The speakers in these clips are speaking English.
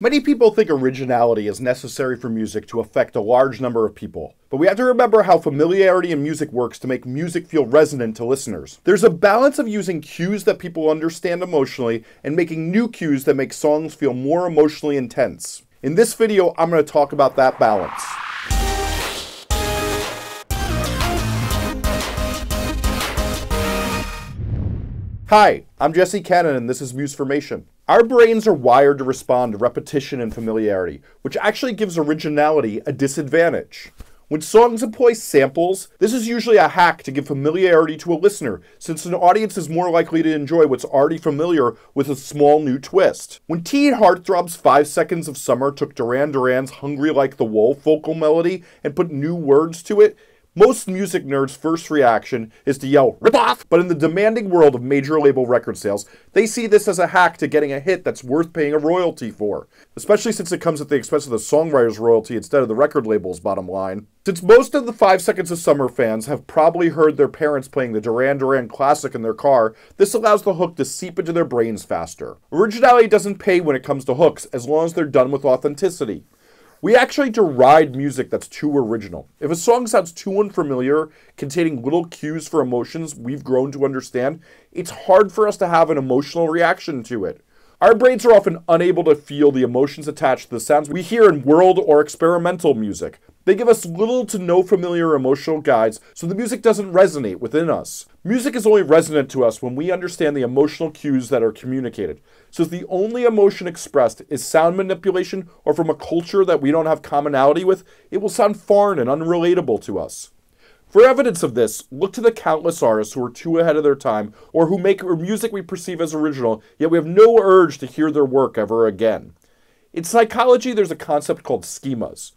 Many people think originality is necessary for music to affect a large number of people, but we have to remember how familiarity in music works to make music feel resonant to listeners. There's a balance of using cues that people understand emotionally and making new cues that make songs feel more emotionally intense. In this video, I'm going to talk about that balance. Hi, I'm Jesse Cannon and this is Musformation. Our brains are wired to respond to repetition and familiarity, which actually gives originality a disadvantage. When songs employ samples, this is usually a hack to give familiarity to a listener, since an audience is more likely to enjoy what's already familiar with a small new twist. When Teen Heartthrob's 5 Seconds of Summer took Duran Duran's Hungry Like the Wolf vocal melody and put new words to it, most music nerds' first reaction is to yell, rip off! But in the demanding world of major label record sales, they see this as a hack to getting a hit that's worth paying a royalty for, especially since it comes at the expense of the songwriter's royalty instead of the record label's bottom line. Since most of the 5 Seconds of Summer fans have probably heard their parents playing the Duran Duran classic in their car, this allows the hook to seep into their brains faster. Originality doesn't pay when it comes to hooks, as long as they're done with authenticity. We actually deride music that's too original. If a song sounds too unfamiliar, containing little cues for emotions we've grown to understand, it's hard for us to have an emotional reaction to it. Our brains are often unable to feel the emotions attached to the sounds we hear in world or experimental music, they give us little to no familiar emotional guides, so the music doesn't resonate within us. Music is only resonant to us when we understand the emotional cues that are communicated. So if the only emotion expressed is sound manipulation or from a culture that we don't have commonality with, it will sound foreign and unrelatable to us. For evidence of this, look to the countless artists who are too ahead of their time or who make music we perceive as original, yet we have no urge to hear their work ever again. In psychology, there's a concept called schemas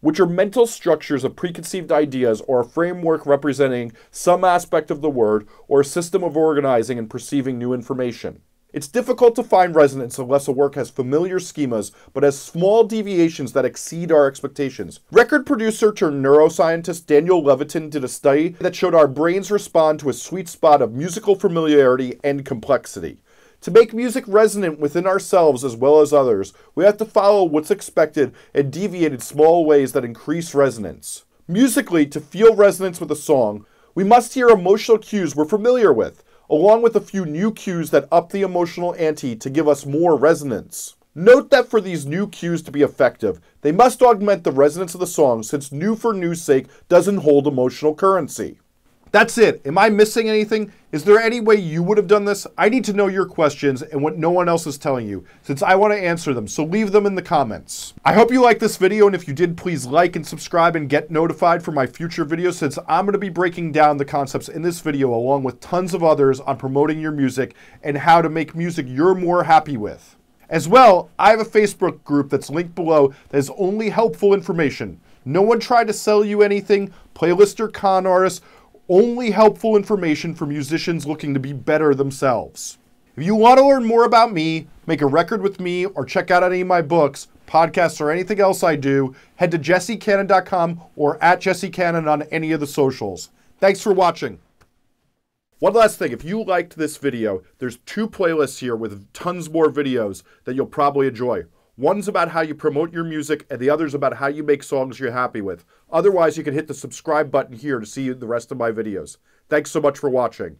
which are mental structures of preconceived ideas or a framework representing some aspect of the word or a system of organizing and perceiving new information. It's difficult to find resonance unless a work has familiar schemas but has small deviations that exceed our expectations. Record producer turned neuroscientist Daniel Levitin did a study that showed our brains respond to a sweet spot of musical familiarity and complexity. To make music resonant within ourselves as well as others, we have to follow what's expected and deviate in small ways that increase resonance. Musically, to feel resonance with a song, we must hear emotional cues we're familiar with, along with a few new cues that up the emotional ante to give us more resonance. Note that for these new cues to be effective, they must augment the resonance of the song since new for new's sake doesn't hold emotional currency. That's it. Am I missing anything? Is there any way you would have done this? I need to know your questions and what no one else is telling you, since I want to answer them, so leave them in the comments. I hope you liked this video, and if you did, please like and subscribe and get notified for my future videos, since I'm going to be breaking down the concepts in this video along with tons of others on promoting your music and how to make music you're more happy with. As well, I have a Facebook group that's linked below that is only helpful information. No one tried to sell you anything, playlist or con artists, only helpful information for musicians looking to be better themselves. If you want to learn more about me, make a record with me, or check out any of my books, podcasts, or anything else I do, head to jessecannon.com or at jessecannon on any of the socials. Thanks for watching. One last thing, if you liked this video, there's two playlists here with tons more videos that you'll probably enjoy. One's about how you promote your music, and the other's about how you make songs you're happy with. Otherwise, you can hit the subscribe button here to see the rest of my videos. Thanks so much for watching.